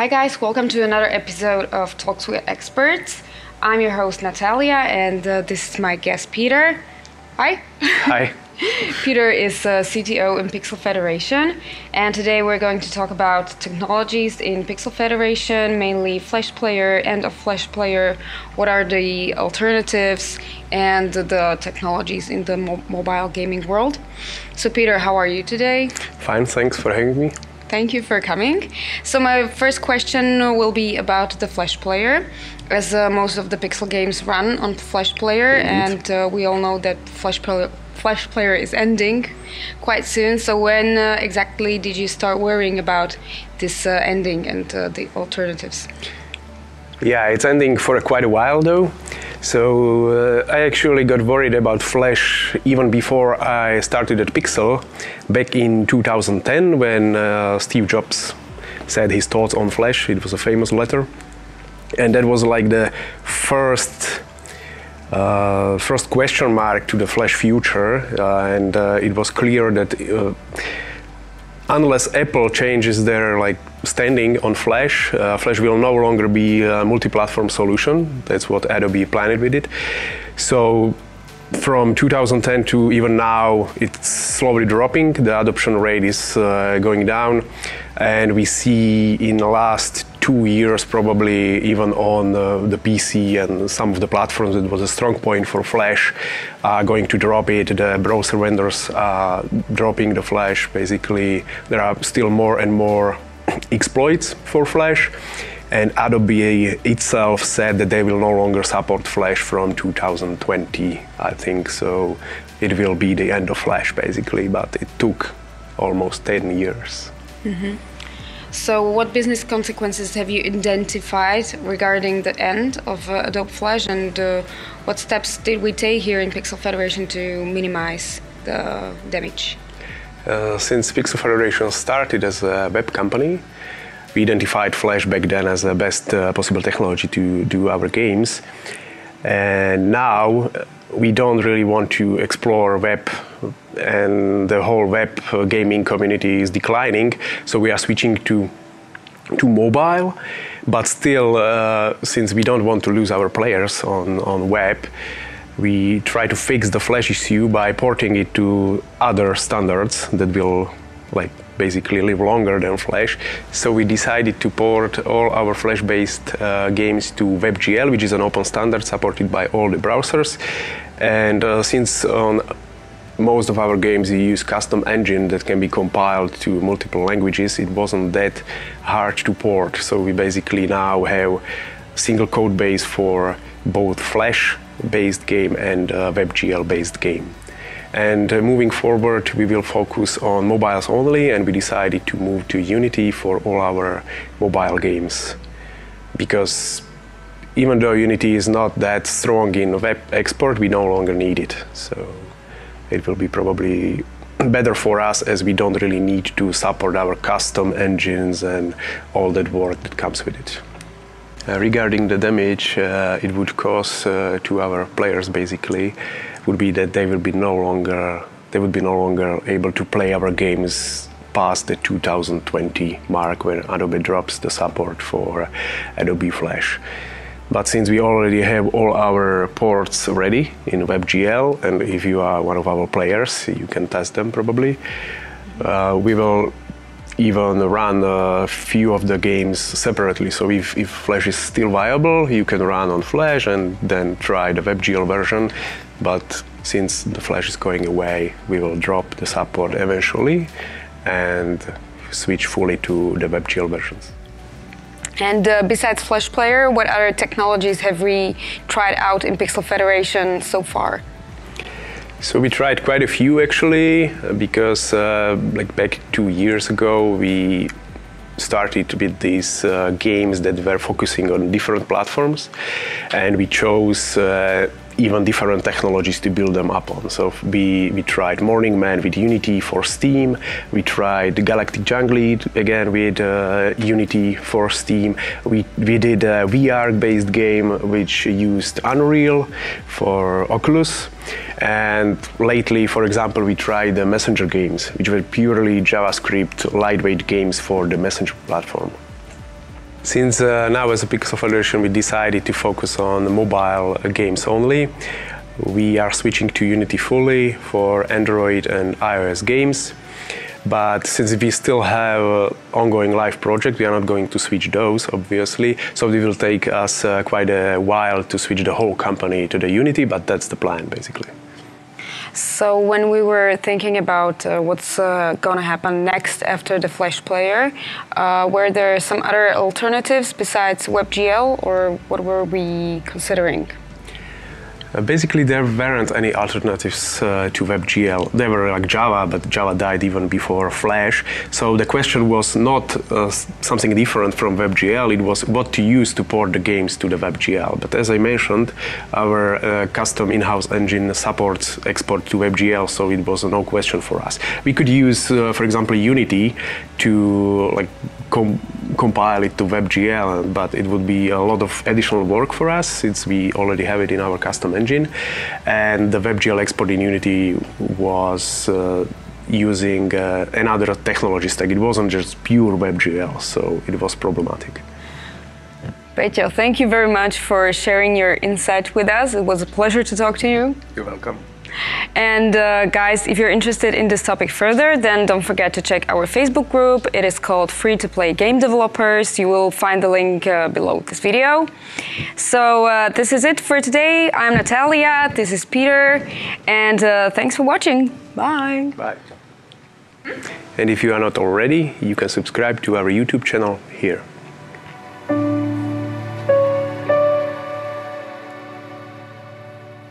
Hi, guys, welcome to another episode of Talks with Experts. I'm your host, Natalia, and uh, this is my guest, Peter. Hi. Hi. Peter is uh, CTO in Pixel Federation, and today we're going to talk about technologies in Pixel Federation, mainly Flash Player, end of Flash Player, what are the alternatives, and the technologies in the mo- mobile gaming world. So, Peter, how are you today? Fine, thanks for having me. Thank you for coming. So my first question will be about the Flash Player, as uh, most of the Pixel games run on Flash Player, and uh, we all know that Flash Player Flash Player is ending quite soon. So when uh, exactly did you start worrying about this uh, ending and uh, the alternatives? Yeah, it's ending for quite a while though. So uh, I actually got worried about Flash even before I started at Pixel back in 2010 when uh, Steve Jobs said his thoughts on Flash. It was a famous letter, and that was like the first. Uh, first question mark to the Flash future, uh, and uh, it was clear that uh, unless Apple changes their like standing on Flash, uh, Flash will no longer be a multi-platform solution. That's what Adobe planned with it. So from 2010 to even now, it's slowly dropping. The adoption rate is uh, going down, and we see in the last two years, probably even on uh, the PC and some of the platforms, it was a strong point for Flash, uh, going to drop it. The browser vendors are dropping the Flash. Basically, there are still more and more exploits for Flash. And Adobe itself said that they will no longer support Flash from 2020, I think. So it will be the end of Flash, basically. But it took almost 10 years. Mm-hmm. So, what business consequences have you identified regarding the end of uh, Adobe Flash, and uh, what steps did we take here in Pixel Federation to minimize the damage? Uh, since Pixel Federation started as a web company, we identified Flash back then as the best uh, possible technology to do our games. And now uh, we don't really want to explore web and the whole web uh, gaming community is declining. So we are switching to to mobile, but still, uh, since we don't want to lose our players on, on web, we try to fix the Flash issue by porting it to other standards that will like basically live longer than Flash. So we decided to port all our Flash-based uh, games to WebGL, which is an open standard supported by all the browsers. And uh, since on most of our games we use custom engine that can be compiled to multiple languages, it wasn't that hard to port. So we basically now have single code base for both Flash-based game and uh, WebGL-based game. And uh, moving forward, we will focus on mobiles only, and we decided to move to Unity for all our mobile games. Because even though Unity is not that strong in web export, we no longer need it. So it will be probably better for us as we don't really need to support our custom engines and all that work that comes with it. Uh, regarding the damage uh, it would cause uh, to our players basically would be that they will be no longer they would be no longer able to play our games past the 2020 mark when Adobe drops the support for Adobe Flash. But since we already have all our ports ready in WebGL, and if you are one of our players, you can test them probably, uh, we will even run a few of the games separately. So if, if Flash is still viable, you can run on Flash and then try the WebGL version. But since the Flash is going away, we will drop the support eventually and switch fully to the WebGL versions. And uh, besides Flash Player, what other technologies have we tried out in Pixel Federation so far? So we tried quite a few actually, because uh, like back two years ago we started with these uh, games that were focusing on different platforms, and we chose uh, even different technologies to build them up on. So we, we tried Morning Man with Unity for Steam. We tried Galactic Junk League again with uh, Unity for Steam. We, we did a VR-based game which used Unreal for Oculus. And lately, for example, we tried the Messenger games, which were purely JavaScript lightweight games for the Messenger platform. Since uh, now as a Pixel Federation we decided to focus on mobile games only, we are switching to Unity fully for Android and iOS games. But since we still have an ongoing live project, we are not going to switch those, obviously. So it will take us uh, quite a while to switch the whole company to the Unity, but that's the plan, basically. So when we were thinking about uh, what's uh, going to happen next after the Flash player, uh, were there some other alternatives besides WebGL, or what were we considering? Uh, basically, there weren't any alternatives uh, to WebGL. They were like Java, but Java died even before Flash. So the question was not uh, something different from WebGL, it was what to use to port the games to the WebGL. But as I mentioned, our uh, custom in-house engine supports export to WebGL, so it was no question for us. We could use, uh, for example, Unity to like com compile it to WebGL, but it would be a lot of additional work for us since we already have it in our custom engine. And the WebGL export in Unity was uh, using uh, another technology stack. It wasn't just pure WebGL, so it was problematic. Peťo, thank you very much for sharing your insight with us. It was a pleasure to talk to you. You're welcome. And uh, guys, if you're interested in this topic further, then don't forget to check our Facebook group. It is called Free to Play Game Developers. You will find the link uh, below this video. So uh, this is it for today. I'm Natalia, this is Peter, and uh, thanks for watching. Bye. Bye. And if you are not already, you can subscribe to our YouTube channel here.